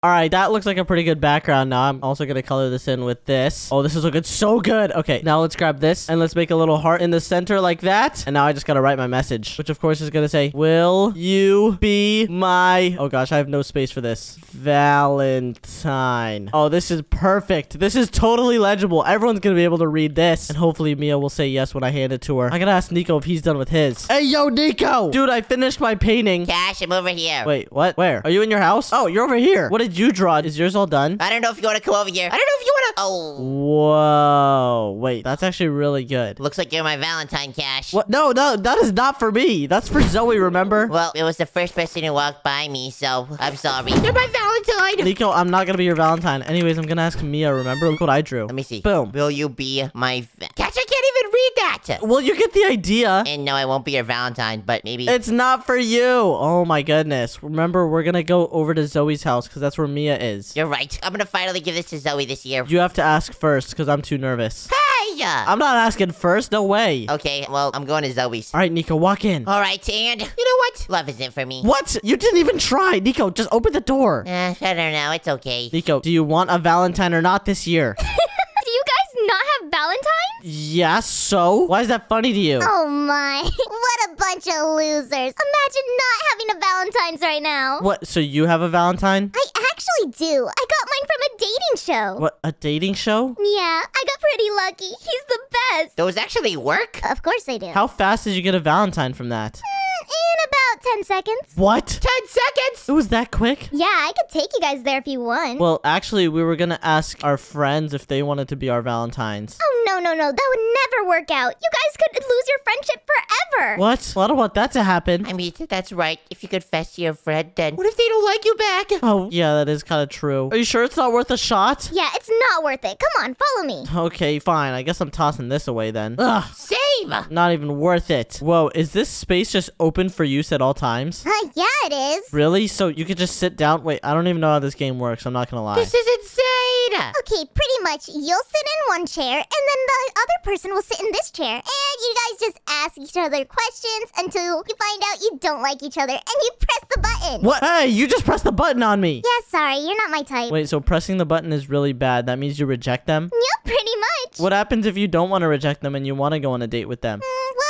All right, that looks like a pretty good background now. I'm also going to color this in with this. Oh, this is looking so good. Okay, now let's grab this and let's make a little heart in the center like that. And now I just got to write my message, which of course is going to say, Will you be my... Oh gosh, I have no space for this. Valentine. Oh, this is perfect. This is totally legible. Everyone's going to be able to read this. And hopefully Mia will say yes when I hand it to her. I got to ask Nico if he's done with his. Hey, yo, Nico! Dude, I finished my painting. Cash, I'm over here. Wait, what? Where? Are you in your house? Oh, you're over here. What did you draw? Is yours all done? I don't know if you want to come over here. I don't know if you want to. Oh. Whoa. Wait, that's actually really good. Looks like you're my Valentine, Cash. What? No, no, that is not for me. That's for Zoe, remember? Well, it was the first person who walked by me, so I'm sorry. You're my Valentine. Nico, I'm not gonna be your Valentine. Anyways, I'm gonna ask Mia, remember? Look what I drew. Let me see. Boom. Will you be my va- Cash? I can't even read that. Well, you get the idea. And no, I won't be your Valentine, but maybe. It's not for you. Oh my goodness. Remember, we're gonna go over to Zoe's house because that's where Mia is. You're right. I'm gonna finally give this to Zoe this year. You have to ask first because I'm too nervous. Hey! I'm not asking first. No way. Okay, well, I'm going to Zoe's. All right, Nico, walk in. All right, and you know what? Love isn't for me. What? You didn't even try. Nico, just open the door. Eh, I don't know. It's okay. Nico, do you want a Valentine or not this year? Do you guys not have Valentines? yes, so? Why is that funny to you? Oh my. What a bunch of losers. Imagine not having a Valentine's right now. What, so you have a Valentine? I actually do. I got mine from a dating show. What, a dating show? Yeah, I got pretty lucky. He's the best. Those actually work? Of course they do. How fast did you get a Valentine from that? Mm, In about 10 seconds. What? Ten seconds? It was that quick? Yeah, I could take you guys there if you want. Well, actually, we were gonna ask our friends if they wanted to be our Valentines. oh, no, no, no. That would never work out. You guys could lose your friendship forever. What? Well, I don't want that to happen. I mean, that's right. If you confess to your friend, then what if they don't like you back? Oh, yeah, that is kind of true. Are you sure it's not worth a shot? Yeah, it's not worth it. Come on, follow me. Okay, fine. I guess I'm tossing this away then. Ugh, Same. not even worth it. Whoa, is this space just open for use at all times? Uh, yeah, it is. Really? So you could just sit down? Wait, I don't even know how this game works. I'm not gonna lie. This is insane. Okay, pretty much. You'll sit in one chair, and then the other person will sit in this chair. And you guys just ask each other questions until you find out you don't like each other, and you press the button. What? Hey, you just pressed the button on me. Yeah, sorry, you're not my type. Wait, so pressing the button is really bad. That means you reject them? Yep, pretty much. What happens if you don't want to reject them and you want to go on a date with them? Mm, well, you guys just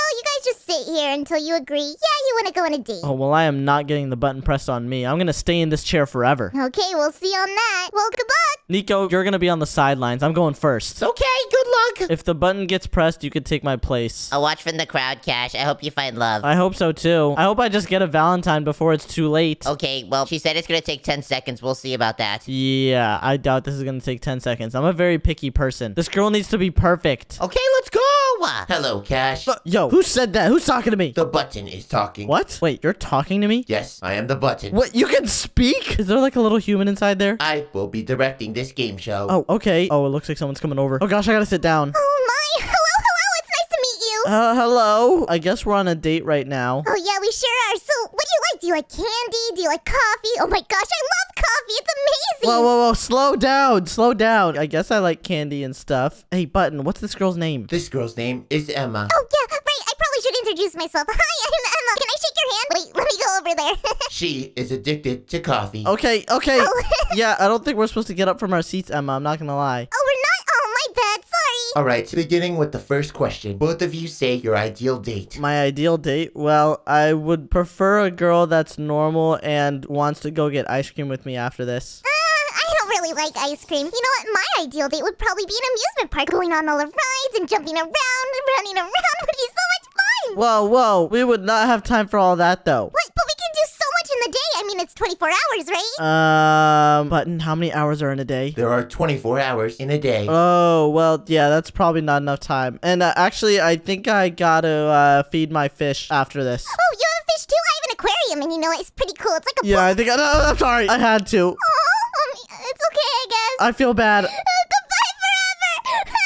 sit here until you agree. Yeah, you want to go on a date. Oh, well, I am not getting the button pressed on me. I'm going to stay in this chair forever. Okay, we'll see on that. Well, good luck. Nico, you're going to be on the sidelines. I'm going first. Okay, good luck. If the button gets pressed, you could take my place. I'll watch from the crowd, Cash. I hope you find love. I hope so too. I hope I just get a Valentine before it's too late. Okay, well, she said it's gonna take 10 seconds. We'll see about that. Yeah, I doubt this is gonna take 10 seconds. I'm a very picky person. This girl needs to be perfect. Okay, let's go. Hello, Cash. Yo, who said that? Who's talking to me? The button is talking. What? Wait, you're talking to me? Yes, I am the button. What? You can speak? Is there like a little human inside there? I will be directing this game show. Oh, okay. Oh, it looks like someone's coming over. Oh gosh, I gotta sit down. Oh my. Hello, hello. It's nice to meet you. Uh, hello. I guess we're on a date right now. Oh yeah, we sure are. So, what do you like? Do you like candy? Do you like coffee? Oh my gosh, I love coffee. It's amazing. Whoa, whoa, whoa. Slow down. Slow down. I guess I like candy and stuff. Hey, Button, what's this girl's name? This girl's name is Emma. Oh yeah, introduce myself. Hi, I'm Emma. Can I shake your hand? Wait, let me go over there. She is addicted to coffee. Okay, okay. Oh. yeah, I don't think we're supposed to get up from our seats, Emma. I'm not gonna lie. oh, we're not. Oh, my bad. Sorry. All right, beginning with the first question. Both of you say your ideal date. My ideal date? Well, I would prefer a girl that's normal and wants to go get ice cream with me after this. Uh, I don't really like ice cream. You know what? My ideal date would probably be an amusement park, going on all the rides and jumping around and running around would be so much fun. Whoa, whoa. We would not have time for all that, though. What? But we can do so much in the day. I mean, it's 24 hours, right? Um, Button, how many hours are in a day? There are 24 hours in a day. Oh, well, yeah, that's probably not enough time. And uh, actually, I think I gotta uh, feed my fish after this. Oh, you have a fish too? I have an aquarium, and you know, it's pretty cool. It's like a Yeah, I think I, no, I'm sorry. I had to. Oh, um, it's okay, I guess. I feel bad. Goodbye forever.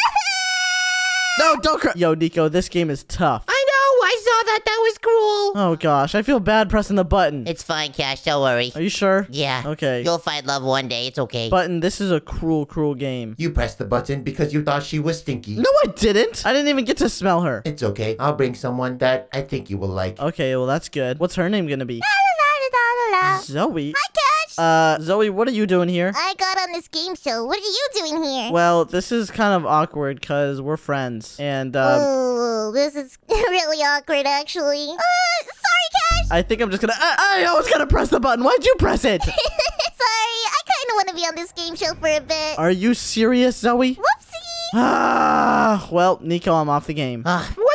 No, don't cry. Yo, Nico, this game is tough. I know. Saw that. That was cruel. Oh gosh, I feel bad pressing the button. It's fine, Cash. Don't worry. Are you sure? Yeah. Okay. You'll find love one day. It's okay. Button, this is a cruel, cruel game. You pressed the button because you thought she was stinky. No, I didn't. I didn't even get to smell her. It's okay. I'll bring someone that I think you will like. Okay, well, that's good. What's her name gonna be? La, la, la, la, la. Zoe. Hi, Cash. Uh, Zoe, what are you doing here? I got on this game show. What are you doing here? Well, this is kind of awkward because we're friends. And, um, oh, this is really awkward, actually. Uh, sorry, Cash. I think I'm just gonna. I, I was gonna press the button. Why'd you press it? sorry, I kind of want to be on this game show for a bit. Are you serious, Zoe? Whoopsie. Ah, well, Nico, I'm off the game. Uh, what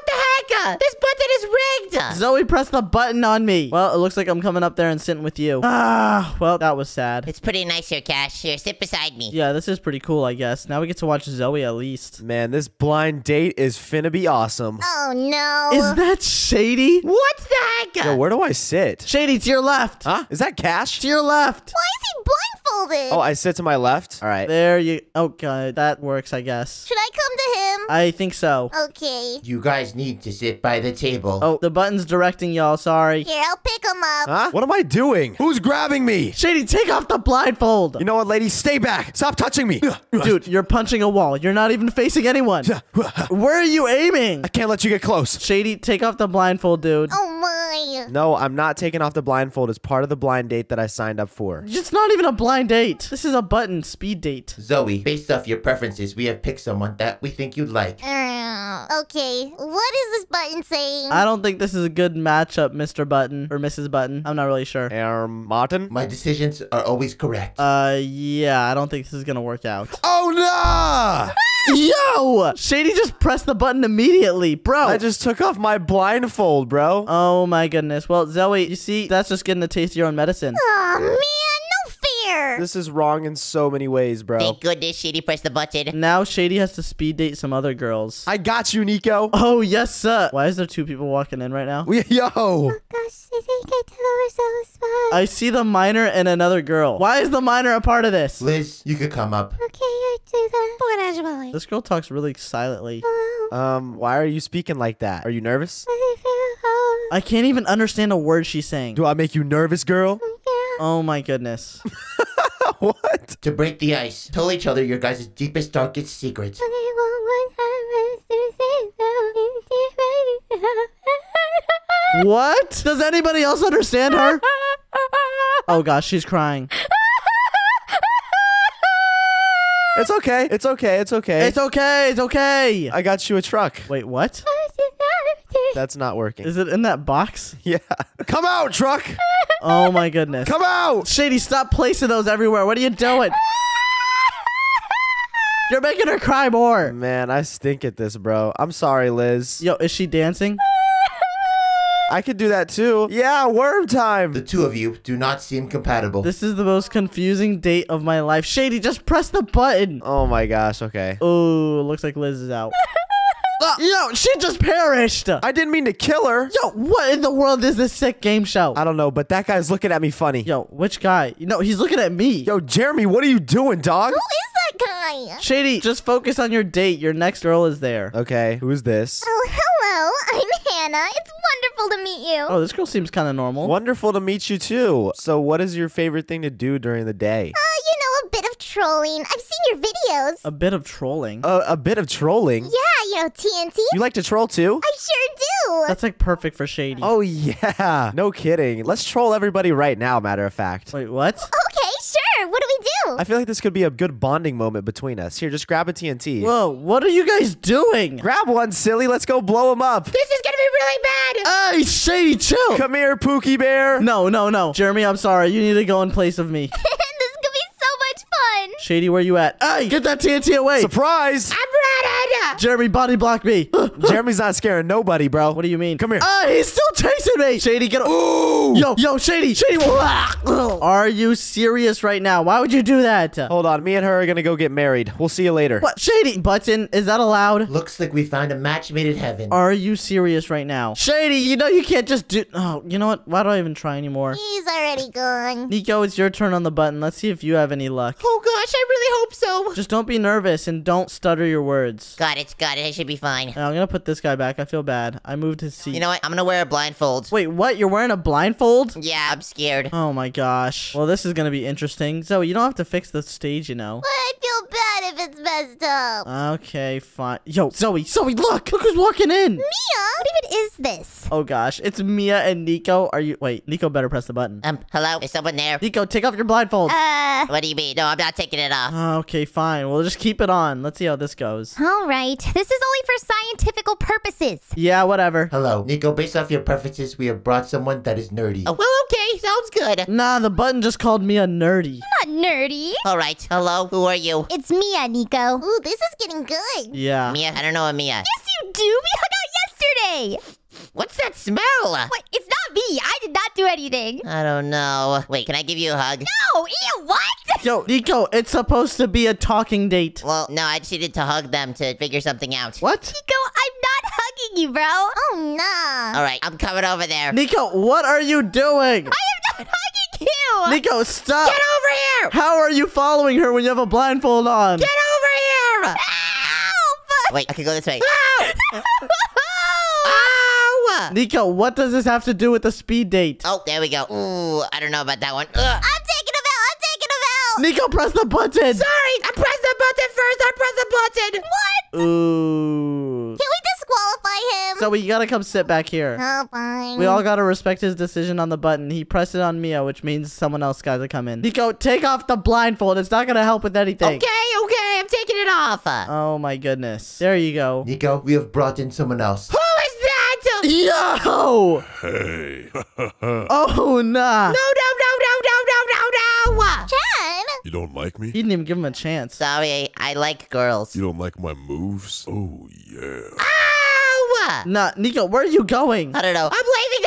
the? This button is rigged. Zoe pressed the button on me. Well, it looks like I'm coming up there and sitting with you. Ah, well, that was sad. It's pretty nice here, Cash. Here, sit beside me. Yeah, this is pretty cool, I guess. Now we get to watch Zoe at least. Man, this blind date is finna be awesome. Oh no. Is that Shady? What the heck? Yo, where do I sit? Shady, to your left. Huh? Is that Cash? To your left. Why is he blindfolded? Oh, I sit to my left? All right. There you. Oh, God. That works, I guess. Should I come to him? I think so. okay. You guys need to sit by the table. Oh, the button's directing y'all. Sorry. Here, I'll pick him up. Huh? What am I doing? Who's grabbing me? Shady, take off the blindfold. You know what, lady? Stay back. Stop touching me. Dude, you're punching a wall. You're not even facing anyone. Where are you aiming? I can't let you get close. Shady, take off the blindfold, dude. Oh my. No, I'm not taking off the blindfold. It's part of the blind date that I signed up for. It's not even a blind date. This is a button speed date. Zoe, based off your preferences, we have picked someone that we think you'd like. Uh, okay, what is this button saying? I don't think this is a good matchup, Mr. Button or Mrs. Button. I'm not really sure. Um, Martin? My decisions are always correct. Uh, yeah, I don't think this is gonna work out. Oh, no! Yo! Shady just pressed the button immediately, bro. I just took off my blindfold, bro. Oh my goodness. Well, Zoe, you see, that's just getting a taste of your own medicine. oh man, no fair. This is wrong in so many ways, bro. Thank goodness Shady pressed the button. Now Shady has to speed date some other girls. I got you, Nico. Oh, yes, sir. Why is there two people walking in right now? We, yo. Gosh, I think I tell her so spot. I see the miner and another girl. Why is the miner a part of this? Liz, you could come up. Okay, I do that. This girl talks really silently. Um, why are you speaking like that? Are you nervous? I can't even understand a word she's saying. Do I make you nervous, girl? Oh my goodness. what? To break the ice, tell each other your guys' deepest, darkest secrets. What? Does anybody else understand her? Oh gosh, she's crying. It's okay. It's okay. It's okay. It's okay. It's okay. I got you a truck. Wait, what? That's not working. Is it in that box? Yeah. Come out, truck. Oh my goodness. Come out. Shady, stop placing those everywhere. What are you doing? You're making her cry more. Man, I stink at this, bro. I'm sorry, Liz. Yo, is she dancing? I could do that too. Yeah, worm time. The two of you do not seem compatible. This is the most confusing date of my life. Shady, just press the button. Oh my gosh. Okay. Oh, looks like Liz is out. Yo, she just perished. I didn't mean to kill her. Yo, what in the world is this sick game show? I don't know, but that guy's looking at me funny. Yo, which guy? You know, he's looking at me. Yo, Jeremy, what are you doing, dog? Who is that guy? Shady, just focus on your date. Your next girl is there. Okay, who's this? Oh, hello. I'm Hannah. It's wonderful to meet you. Oh, this girl seems kind of normal. Wonderful to meet you too. So, what is your favorite thing to do during the day? Uh, you know, a bit of trolling. I've seen your videos. A bit of trolling. Uh, a bit of trolling. yeah, you know, TNT. You like to troll too? I sure do. That's like perfect for Shady. Oh yeah, no kidding. Let's troll everybody right now. Matter of fact, Wait, what? Okay, sure. What do we do? I feel like this could be a good bonding moment between us. Here, just grab a TNT. Whoa, what are you guys doing? Grab one, silly. Let's go blow him up. This is gonna be really bad. Hey, Shady, chill. Come here, Pookie Bear. No, no, no. Jeremy, I'm sorry. You need to go in place of me. this could be so much fun. Shady, where you at? Hey, get that TNT away. Surprise! I'm ready. Jeremy, body block me. Jeremy's not scaring nobody, bro. what do you mean? Come here. Ah, he's still chasing me. Shady, get. Ooh! Yo, yo, Shady, Shady. Are you serious right now? Why would you do that? Hold on, me and her are gonna go get married. We'll see you later. What, Shady? Button, is that allowed? Looks like we found a match made in heaven. Are you serious right now? Shady, you know you can't just do. Oh, you know what? Why do I even try anymore? He's already gone. Nico, it's your turn on the button. Let's see if you have any luck. Oh gosh, I really hope so. Just don't be nervous and don't stutter your words. Got it, got it. I should be fine. Now, I'm gonna put this guy back. I feel bad. I moved his seat. You know what? I'm gonna wear a blindfold. Wait, what? You're wearing a blindfold? Yeah, I'm scared. Oh my gosh. Well, this is gonna be interesting. Zoe, you don't have to fix the stage, you know. But I feel bad if it's messed up. Okay, fine. Yo, Zoe, Zoe, look! Look who's walking in! Mia? What even is this? Oh gosh, it's Mia and Nico. Are you- wait, Nico better press the button. Um, hello? Is someone there? Nico, take off your blindfold. Uh, What do you mean? No, I'm not taking it off. Okay, fine. We'll just keep it on. Let's see how this goes. all right. This is only for scientifical purposes. Yeah, whatever. Hello, Nico. Based off your preferences, we have brought someone that is nerdy. Oh, well, okay. Sounds good. Nah, the button just called me a nerdy. I'm Not nerdy. All right. Hello? Who are you? It's Mia, Nico. Ooh, this is getting good. Yeah. Mia? I don't know a Mia. Yes, you do. We hung out yesterday. What's that smell? What? It's not me. I did not do anything. I don't know. Wait, can I give you a hug? No, ew, what? Yo, Nico, it's supposed to be a talking date. Well, no, I just needed to hug them to figure something out. What? Nico, I'm not hugging you, bro. Oh, no. All right, I'm coming over there. Nico, what are you doing? I am not hugging you. Nico, stop! Get over here! How are you following her when you have a blindfold on? Get over here! Help! Wait, I can go this way. Ow! Ow! Nico, what does this have to do with the speed date? Oh, there we go. Ooh, I don't know about that one. Ugh. I'm taking him out. I'm taking him out. Nico, press the button! Sorry, I pressed the button first. I pressed the button. What? Ooh. Can we disqualify him? Zoe, you gotta come sit back here. oh, fine. We all gotta respect his decision on the button. He pressed it on Mia, which means someone else gotta come in. Nico, take off the blindfold. It's not gonna help with anything. Okay, okay, I'm taking it off. Oh my goodness. There you go. Nico, we have brought in someone else. Who is that? Yo! Hey, Oh nah. No, no, no, no, no, no, no, no. Chen? you don't like me? He didn't even give him a chance. Sorry, I like girls. You don't like my moves? Oh, yeah. Ow! Nah, Nico, where are you going? I don't know. I'm leaving the stage.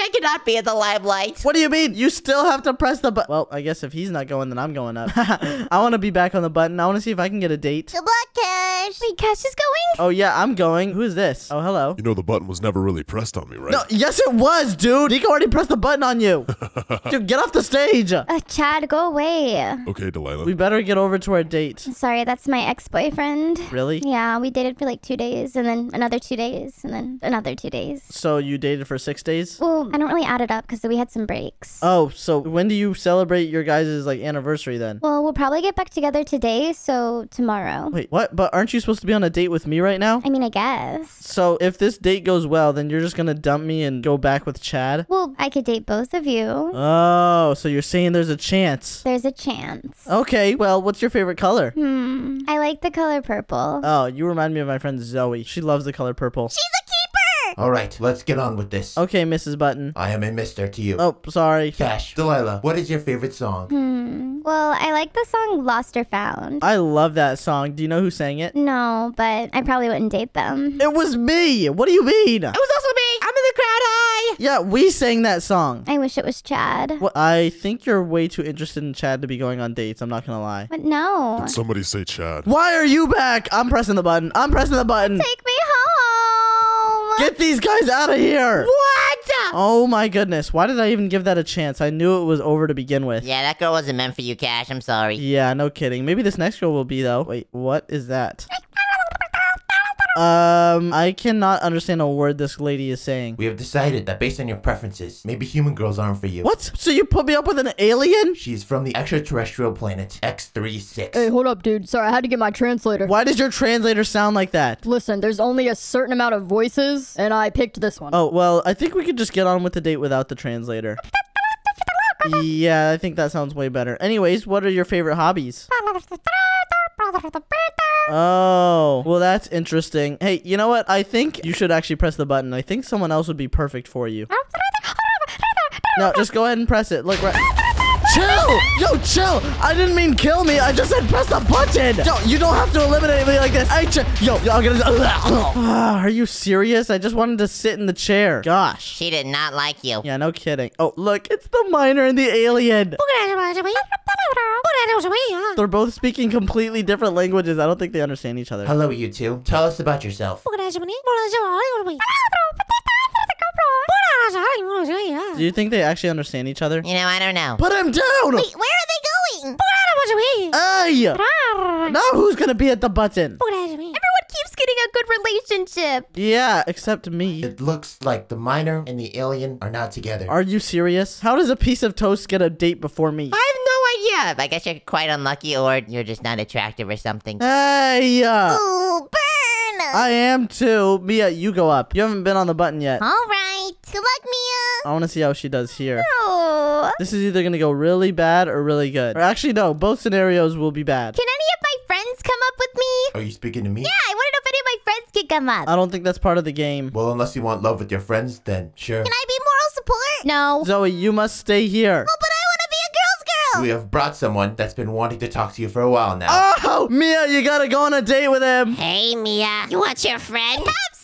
I cannot be in the limelight. What do you mean? You still have to press the button. Well, I guess if he's not going, then I'm going up. I want to be back on the button. I want to see if I can get a date. Good luck, Cash. Wait, Cash is going? Oh, yeah, I'm going. Who is this? Oh, hello. You know the button was never really pressed on me, right? No, yes, it was, dude. Nico already pressed the button on you. dude, get off the stage. Uh, Chad, go away. Okay, Delilah. We better get over to our date. Sorry, that's my ex-boyfriend. Really? Yeah, we dated for like two days, and then another two days, and then another two days. So you dated for six days? Well, I don't really add it up because we had some breaks. Oh, so when do you celebrate your guys' like anniversary then? Well, we'll probably get back together today, so tomorrow. Wait, what? But aren't you supposed to be on a date with me right now? I mean, I guess. So if this date goes well, then you're just gonna dump me and go back with Chad? Well, I could date both of you. Oh, so you're saying there's a chance. There's a chance. Okay, well, what's your favorite color? Hmm. I like the color purple. Oh, you remind me of my friend Zoe. She loves the color purple. She's a! All right, let's get on with this. Okay, Mrs. Button. I am a mister to you. Oh, sorry. Cash. Delilah, what is your favorite song? Hmm. Well, I like the song Lost or Found. I love that song. Do you know who sang it? No, but I probably wouldn't date them. It was me. What do you mean? It was also me. I'm in the crowd. Hi. Yeah, we sang that song. I wish it was Chad. Well, I think you're way too interested in Chad to be going on dates. I'm not gonna lie. But no. Somebody say Chad. Why are you back? I'm pressing the button. I'm pressing the button. Take me Get these guys out of here. What? Oh my goodness. Why did I even give that a chance? I knew it was over to begin with. Yeah, that girl wasn't meant for you, Cash. I'm sorry. Yeah, no kidding. Maybe this next girl will be though. Wait, what is that? Um, I cannot understand a word this lady is saying. We have decided that based on your preferences, maybe human girls aren't for you. What? So you put me up with an alien? She's from the extraterrestrial planet X36. Hey, hold up, dude. Sorry, I had to get my translator. Why does your translator sound like that? Listen, there's only a certain amount of voices, and I picked this one. Oh, well, I think we could just get on with the date without the translator. Yeah, I think that sounds way better. Anyways, what are your favorite hobbies? Oh, well, that's interesting. Hey, you know what? I think you should actually press the button. I think someone else would be perfect for you. No, just go ahead and press it. Look right. Chill! Yo, chill! I didn't mean kill me. I just said press the button. Yo, you don't have to eliminate me like this. I ch- Yo, yo, I'm gonna. Ah, Are you serious? I just wanted to sit in the chair. Gosh. She did not like you. Yeah, no kidding. Oh, look, it's the miner and the alien. They're both speaking completely different languages. I don't think they understand each other. Hello, you two. Tell us about yourself. Do you think they actually understand each other? You know, I don't know. Put him down! Wait, where are they going? Hey! Now who's gonna be at the button? Everyone keeps getting a good relationship. Yeah, except me. It looks like the miner and the alien are not together. Are you serious? How does a piece of toast get a date before me? I have no yeah. I guess you're quite unlucky or you're just not attractive or something. Hey, uh, Ooh, burn! I am too. Mia, you go up. You haven't been on the button yet. All right. Good luck, Mia. I want to see how she does here. Oh. This is either going to go really bad or really good. Or actually, no, both scenarios will be bad. Can any of my friends come up with me? Are you speaking to me? Yeah, I want to know if any of my friends can come up. I don't think that's part of the game. Well, unless you want love with your friends, then sure. Can I be moral support? No. Zoe, you must stay here. But I want to be a girl's girl. We have brought someone that's been wanting to talk to you for a while now. Oh, Mia, you gotta go on a date with him. Hey, Mia. You want your friend? Have standards.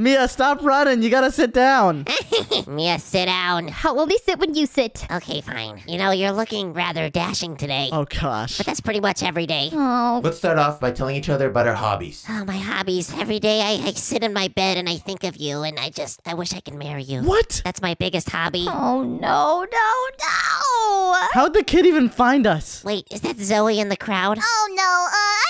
Mia, stop running. You gotta sit down. Mia, sit down. I'll only sit when you sit. Okay, fine. You know, you're looking rather dashing today. Oh, gosh. But that's pretty much every day. Oh. Let's start off by telling each other about our hobbies. Oh, my hobbies. Every day I, I sit in my bed and I think of you and I just, I wish I could marry you. What? That's my biggest hobby. Oh no, no, no! How'd the kid even find us? Wait, is that Zoe in the crowd? Oh no, uh, I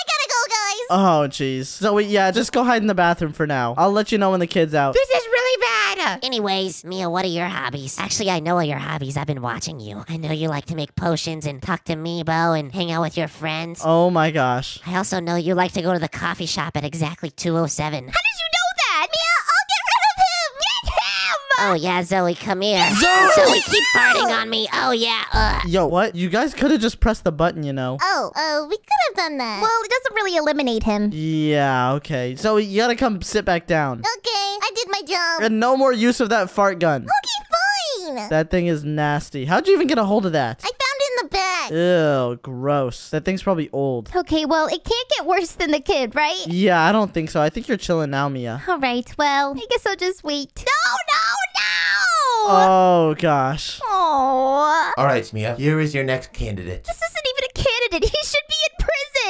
gotta go, guys. Oh, jeez. Zoe, yeah, just go hide in the bathroom for now. I'll let you know when the kid's out. This is really bad. Anyways, Mia, what are your hobbies? Actually, I know all your hobbies. I've been watching you. I know you like to make potions and talk to Meebo and hang out with your friends. Oh, my gosh. I also know you like to go to the coffee shop at exactly 207. Oh yeah, Zoe, come here. Zoe! Zoe, keep farting on me. Oh yeah, uh. Yo, what? You guys could have just pressed the button, you know. Oh, uh, we could have done that. Well, it doesn't really eliminate him. Yeah, okay. Zoe, you gotta come sit back down. Okay, I did my job. And no more use of that fart gun. Okay, fine. That thing is nasty. How'd you even get a hold of that? I found it in the bag. Ew, gross. That thing's probably old. Okay, well, it can't get worse than the kid, right? Yeah, I don't think so. I think you're chilling now, Mia. All right, well, I guess I'll just wait. No, no, no! Oh, gosh. Oh, All right, Smia, here is your next candidate. this isn't even a candidate. He should be in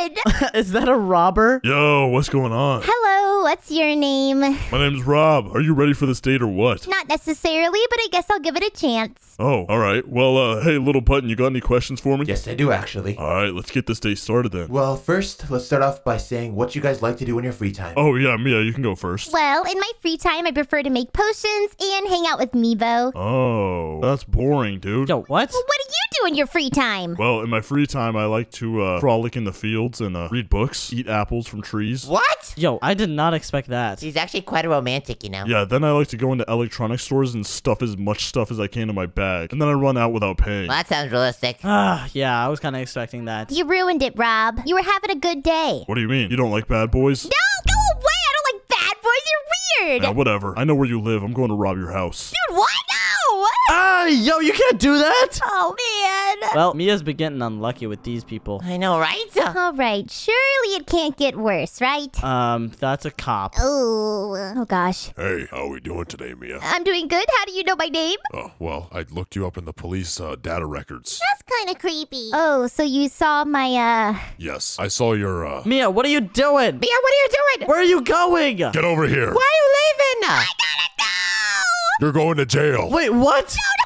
prison. is that a robber? Yo, what's going on? Hello, what's your name? My name's Rob. Are you ready for this date or what? Not necessarily, but I guess I'll give it a chance. Oh, all right. Well, uh, hey, little button, you got any questions for me? Yes, I do actually. All right, let's get this date started then. Well, first, let's start off by saying what you guys like to do in your free time. Oh yeah, Mia, you can go first. Well, in my free time, I prefer to make potions and hang out with Mevo. Oh, that's boring, dude. Yo, what? What do you do in your free time? Well, in my free time, I like to uh, frolic in the fields and uh, read books, eat apples from trees. What? Yo, I did not expect that. He's actually quite a romantic, you know. Yeah, then I like to go into electronic stores and stuff as much stuff as I can in my bag, and then I run out without paying. Well, that sounds realistic. Ah, yeah, I was kind of expecting that. You ruined it, Rob. You were having a good day. What do you mean? You don't like bad boys? No, go away! I don't like bad boys. You're weird. Yeah, whatever. I know where you live. I'm going to rob your house. Dude, what? No! Ah, yo, you can't do that. Oh, man. Well, Mia's been getting unlucky with these people. I know, right? All right, surely it can't get worse, right? Um, that's a cop. Oh, oh gosh. Hey, how are we doing today, Mia? I'm doing good. How do you know my name? Oh, well, I looked you up in the police uh, data records. That's kind of creepy. Oh, so you saw my, uh... Yes, I saw your, uh... Mia, what are you doing? Mia, what are you doing? Where are you going? Get over here! Why are you leaving? I gotta go! You're going to jail! Wait, what? No, no!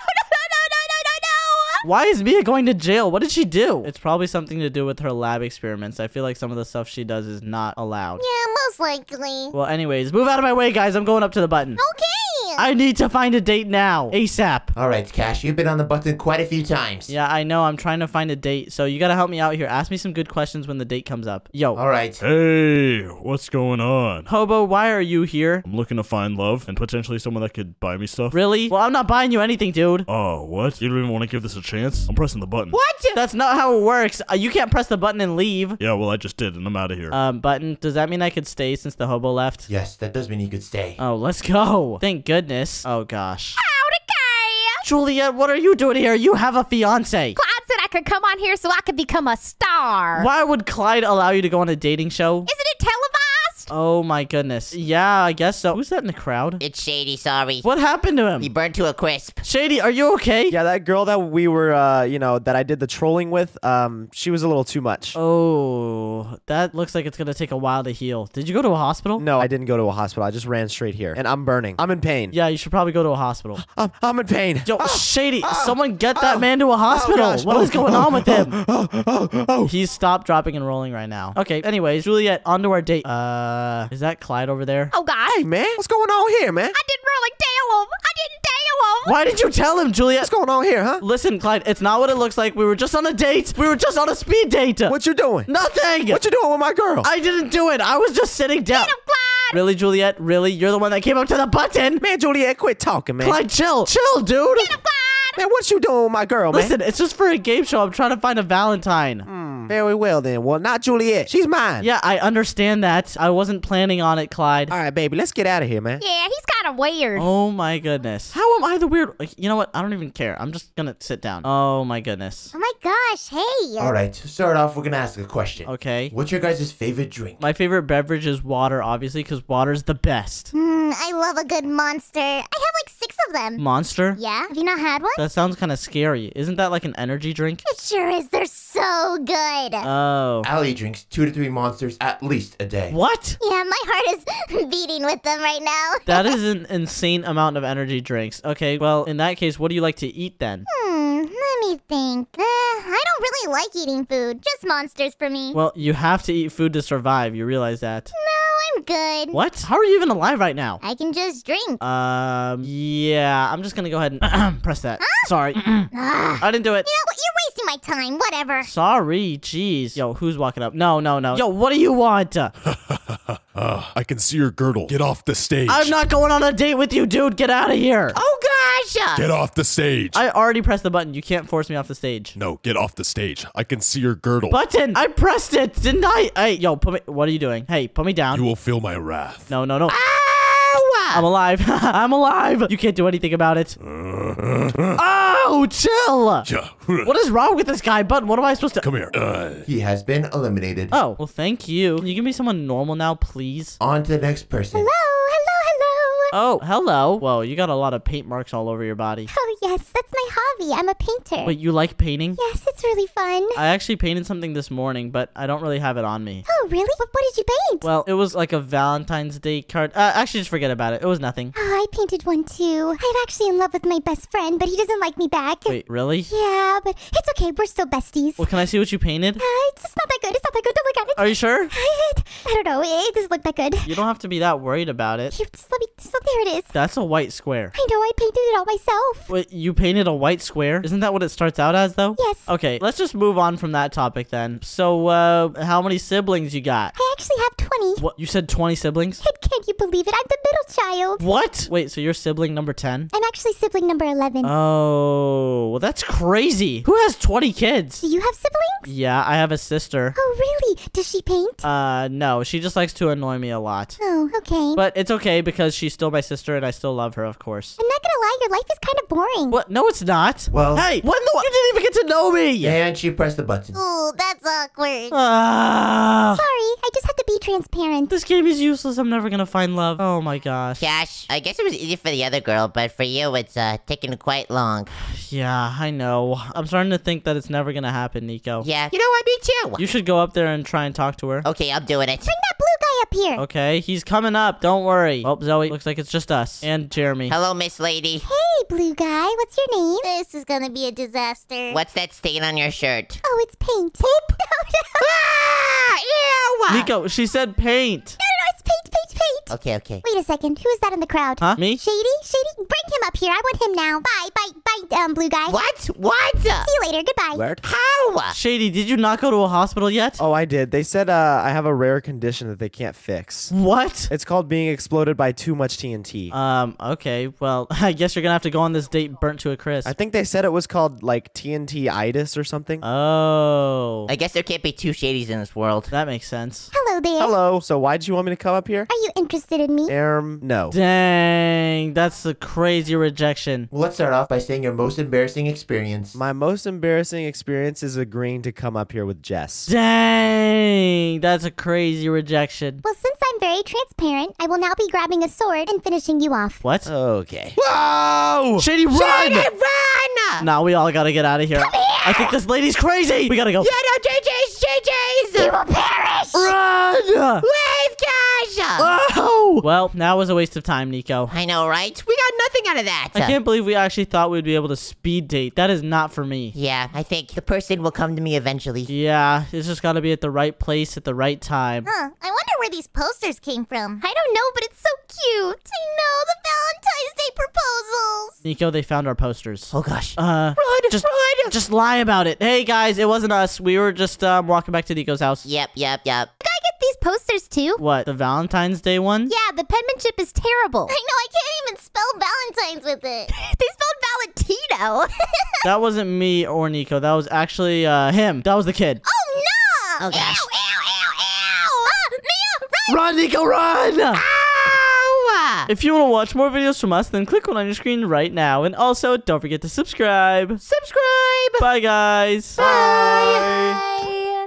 Why is Mia going to jail? What did she do? It's probably something to do with her lab experiments. I feel like some of the stuff she does is not allowed. Yeah, most likely. Well, anyways, move out of my way, guys. I'm going up to the button. Okay. I need to find a date now. ASAP. All right, Cash, you've been on the button quite a few times. Yeah, I know. I'm trying to find a date. So you gotta help me out here. Ask me some good questions when the date comes up. Yo. All right. Hey, what's going on? Hobo, why are you here? I'm looking to find love and potentially someone that could buy me stuff. Really? Well, I'm not buying you anything, dude. Oh, what? You don't even want to give this a chance? I'm pressing the button. What? That's not how it works. Uh, you can't press the button and leave. Yeah, well, I just did, and I'm out of here. Um, button, does that mean I could stay since the hobo left? Yes, that does mean you could stay. Oh, let's go. Thank goodness. Oh, gosh. Howdy, guy. Juliet, what are you doing here? You have a fiance. Clyde said I could come on here so I could become a star. Why would Clyde allow you to go on a dating show? Isn't it televised? Oh my goodness. Yeah, I guess so. Who's that in the crowd? It's Shady, sorry. What happened to him? He burned to a crisp. Shady, are you okay? Yeah, that girl that we were, uh, you know, that I did the trolling with, um, she was a little too much. Oh, that looks like it's gonna take a while to heal. Did you go to a hospital? No, I didn't go to a hospital. I just ran straight here, and I'm burning. I'm in pain. Yeah, you should probably go to a hospital. I'm, I'm in pain. Yo, Shady, someone get that man to a hospital. gosh. what is going on with him? Oh, oh, oh. He's stopped dropping and rolling right now. Okay, anyways, Juliet, on to our date. Uh, Uh, is that Clyde over there? Oh God. Hey, man, what's going on here, man? I didn't really tell him. I didn't tell him. Why did you tell him, Juliet? What's going on here, huh? Listen, Clyde, it's not what it looks like. We were just on a date. We were just on a speed date. What you doing? Nothing. What you doing with my girl? I didn't do it. I was just sitting down. Really, Juliet? Really? You're the one that came up to the button? man, Juliet, quit talking, man. Clyde, chill. Chill, dude. Man, what you doing with my girl, man? Listen, it's just for a game show. I'm trying to find a Valentine. Very well, then. Well, not Juliet. She's mine. Yeah, I understand that. I wasn't planning on it, Clyde. All right, baby, let's get out of here, man. Yeah, he's kind of weird. Oh my goodness. How am I the weird? like, You know what? I don't even care. I'm just gonna sit down. Oh my goodness. Oh my gosh, hey. All right, to start off, we're gonna ask a question. Okay. What's your guys' favorite drink? My favorite beverage is water, obviously, because water's the best. Hmm, I love a good monster. I have like six of them. Monster? Yeah? Have you not had one? That sounds kind of scary. Isn't that like an energy drink? It sure is. They're so good. Oh. Ali drinks two to three monsters at least a day. What? yeah, my heart is beating with them right now. That is an insane amount of energy drinks. Okay, well, in that case, what do you like to eat then? Hmm, let me think. Uh, I don't really like eating food. Just monsters for me. Well, you have to eat food to survive. You realize that. no, I'm good. What? How are you even alive right now? I can just drink. Um, yeah, I'm just gonna go ahead and press that. Sorry. Ah. I didn't do it. You know what? You're wasting my time. Whatever. Sorry, jeez. Yo, who's walking up? No, no, no. Yo, what do you want? Uh, I can see your girdle. Get off the stage. I'm not going on a date with you, dude. Get out of here. Oh gosh! Get off the stage. I already pressed the button. You can't force me off the stage. no, get off the stage. I can see your girdle. Button. I pressed it, didn't I? Hey, yo, put me. What are you doing? Hey, put me down. you will feel my wrath. No, no, no. Ow! I'm alive. I'm alive. You can't do anything about it. oh, chill. Yeah. What is wrong with this guy? Button, what am I supposed to? Come here. Uh, He has been eliminated. Oh, well, thank you. Can you give me someone normal now, please? On to the next person. Hello, hello, hello. Oh, hello. Whoa, you got a lot of paint marks all over your body. Oh, yes, that's my hobby. I'm a painter. Wait, you like painting? Yes, it's really fun. I actually painted something this morning, but I don't really have it on me. Oh, really? What, what did you paint? Well, it was like a Valentine's Day card. Uh, actually, just forget about it. It was nothing. Oh, I painted one too. I'm actually in love with my best friend, but he doesn't like me back. Wait, really? Yeah, but it's okay. We're still besties. Well, can I see what you painted? Uh, it's just not that good. It's not that good. Don't look at it. Are you sure? I I don't know. It doesn't look that good. You don't have to be that worried about it. Here, just let me. So there it is. That's a white square. I know. I painted it all myself. Wait, you painted a white square? Isn't that what it starts out as, though? Yes. Okay, let's just move on from that topic then. So, uh, how many siblings you got? I actually have 20. What? You said 20 siblings? And can't you believe it? I'm the middle child. What? Wait, so you're sibling number 10? I'm actually sibling number 11. Oh, well, that's crazy. Who has 20 kids? Do you have siblings? Yeah, I have a sister. Oh, really? Does she paint? Uh, no, she just likes to annoy me a lot. Oh, okay. But it's okay because she's still my sister and I still love her, of course. I'm not gonna lie, your life is kind of boring. What? No, it's not. Well- hey, what in the? You didn't even get to know me. And she pressed the button. Oh, that's awkward. Ah, Sorry, I just had to be transparent. this game is useless. I'm never gonna find love. Oh my gosh. Gosh, I guess it was easy for the other girl, but for you, it's uh taking quite long. Yeah, I know. I'm starting to think that it's never gonna happen, Nico. Yeah, you know what? Me too. You should go up there and try and talk to her. Okay, I'm doing it. Bring that blue guy up here. Okay, he's coming up. Don't worry. Oh, Zoe, looks like it's just us and Jeremy. Hello, Miss Lady. Hey, blue guy, what's your name? This is gonna be a disaster. What's that stain on your shirt? Oh, it's paint. Poop? Ah, ew! Nico, she said paint. No, no, no, it's paint, paint, paint. Okay, okay. Wait a second, who is that in the crowd? Huh? Me? Shady? Shady? Bring him up here. I want him now. Bye, bye, bye, um, blue guy. What? What? See you later. Goodbye. Where? How? Shady, did you not go to a hospital yet? Oh, I did. They said uh, I have a rare condition that they can't fix. What? It's called being exploded by too much TNT. Um, okay. Well, I guess you're gonna have to go on this date burnt to a crisp. I think they said it was called like TNT-itis or something. oh. I guess there can't be two shadies in this world. that makes sense. Hello there. Hello. So why did you want me to come up here? Are you interested in me? Um, no. Dang, that's a crazy rejection. Well, let's start off by saying your most embarrassing experience. My most embarrassing experience is agreeing to come up here with Jess. Dang, that's a crazy rejection. Well, since I'm very transparent, I will now be grabbing a sword and finishing you off. What? Okay. Whoa! Shady, run! Shady, run! Now we all gotta get out of here. Come here! I think this lady's crazy. We gotta go. Yeah, no, JJ's, JJ's! You will perish! Run! Wave, gosh! Oh! Well, that was a waste of time, Nico. I know, right? We got nothing out of that. I can't believe we actually thought we'd be able to speed date. That is not for me. Yeah, I think the person will come to me eventually. Yeah, it's just gotta be at the right place at the right time. Huh, I wonder where these posters came from. I don't know, but it's so cute. I know, the Valentine's Day proposals. Nico, they found our posters. Oh gosh. Uh, just, just lie about it. Hey guys, it wasn't us. We were just um walking back to Nico's house. Yep, yep, yep. Could I get these posters too? What? The Valentine's Day one? Yeah, the penmanship is terrible. I know, I can't even spell Valentine's with it. they spelled Valentino. That wasn't me or Nico. That was actually uh him. That was the kid. oh no! Oh, gosh. Ow, ow, run! Run, Nico, run! Ow! If you want to watch more videos from us, then click one on your screen right now. And also, don't forget to subscribe. Subscribe! Bye, guys. Bye.